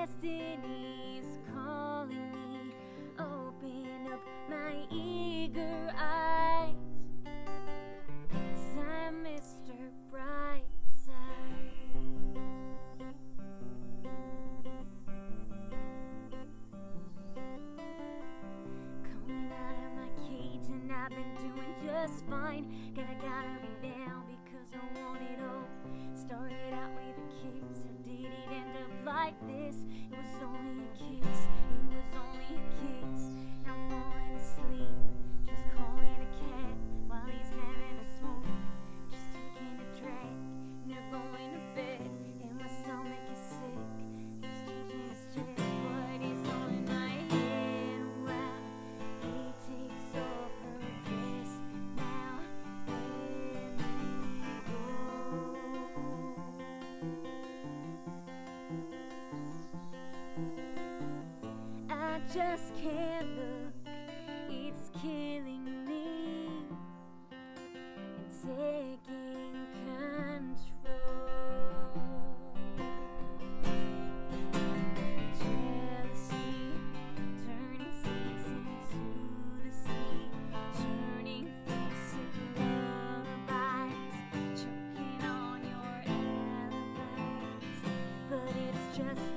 destiny's calling me. Open up my eager eyes. Cause I'm Mr. Brightside. Coming out of my cage, and I've been doing just fine. Gotta, gotta be now because I want it all. Started just can't look, it's killing me and taking control. Jealousy turning into the sea, turning into choking on your but it's just